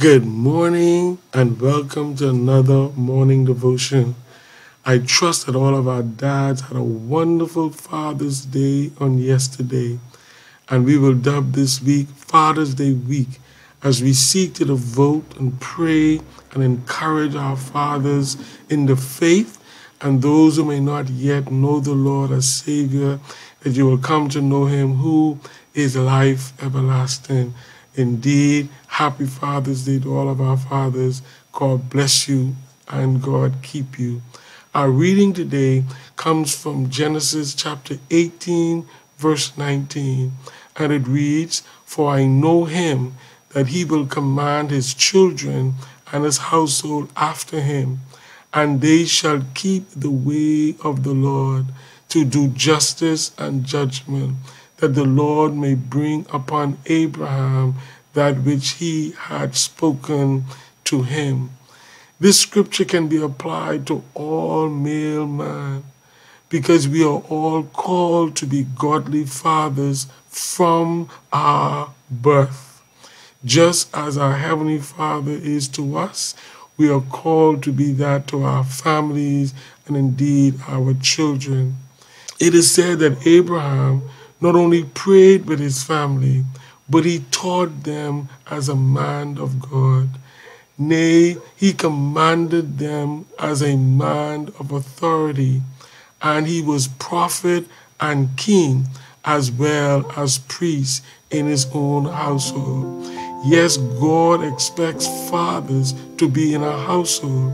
Good morning and welcome to another morning devotion. I trust that all of our dads had a wonderful Father's Day on yesterday, and we will dub this week Father's Day week as we seek to devote and pray and encourage our fathers in the faith and those who may not yet know the Lord as Savior, that you will come to know Him who is life everlasting. Indeed, happy Father's Day to all of our fathers. God bless you and God keep you. Our reading today comes from Genesis chapter 18, verse 19, and it reads, For I know him that he will command his children and his household after him, and they shall keep the way of the Lord to do justice and judgment that the Lord may bring upon Abraham that which he had spoken to him. This scripture can be applied to all male man because we are all called to be godly fathers from our birth. Just as our Heavenly Father is to us, we are called to be that to our families and indeed our children. It is said that Abraham not only prayed with his family, but he taught them as a man of God. Nay, he commanded them as a man of authority, and he was prophet and king as well as priest in his own household. Yes, God expects fathers to be in a household.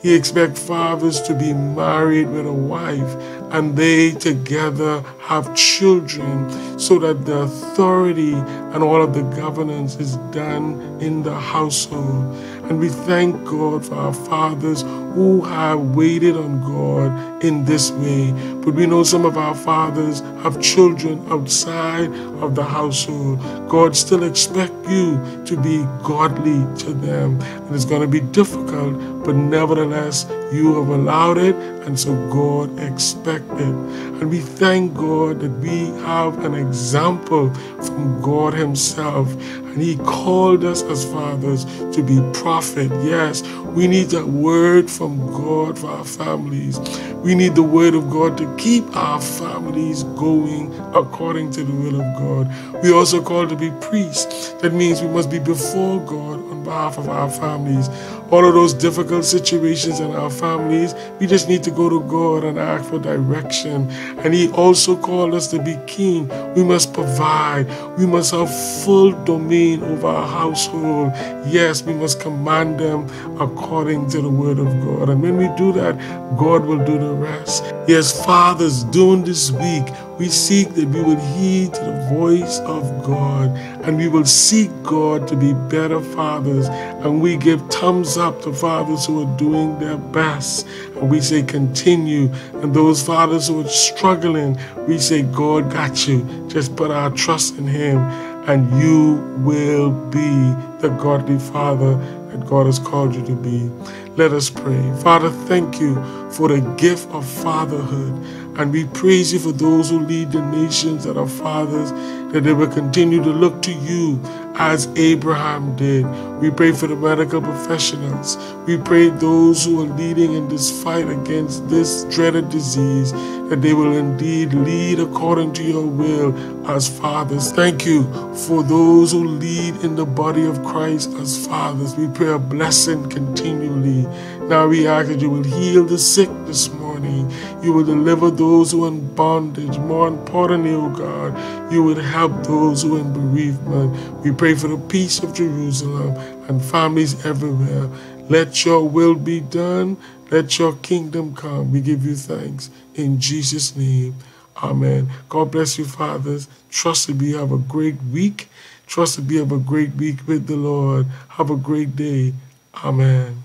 He expects fathers to be married with a wife and they together have children so that the authority and all of the governance is done in the household. And we thank God for our fathers who have waited on God in this way. But we know some of our fathers have children outside of the household. God still expects you to be godly to them. And it's going to be difficult, but nevertheless, you have allowed it, and so God expected. And we thank God that we have an example from God Himself. And He called us as fathers to be prophet. Yes, we need that word from God for our families. We need the word of God to keep our families going according to the will of God. We also called to be priests. That means we must be before God on behalf of our families. All of those difficult situations in our families, we just need to go to God and ask for direction. And He also called us to be king. We must provide. We must have full domain over our household. Yes, we must command them according to the word of God. And when we do that, God will do the rest. Yes, fathers, during this week, we seek that we will heed to the voice of God and we will seek God to be better fathers. And we give thumbs up to fathers who are doing their best. And we say, continue. And those fathers who are struggling, we say, God got you. Just put our trust in Him, and you will be the godly father that God has called you to be. Let us pray. Father, thank you for the gift of fatherhood. And we praise you for those who lead the nations that are fathers, that they will continue to look to you as Abraham did. We pray for the medical professionals. We pray those who are leading in this fight against this dreaded disease, that they will indeed lead according to your will as fathers. Thank you for those who lead in the body of Christ as fathers. We pray a blessing continually. Now we ask that you will heal the sick this morning. You will deliver those who are in bondage. More importantly, O oh God, you will help those who are in bereavement. We pray for the peace of Jerusalem and families everywhere. Let your will be done. Let your kingdom come. We give you thanks. In Jesus' name, amen. God bless you, fathers. Trust that you have a great week. Trust that you have a great week with the Lord. Have a great day. Amen.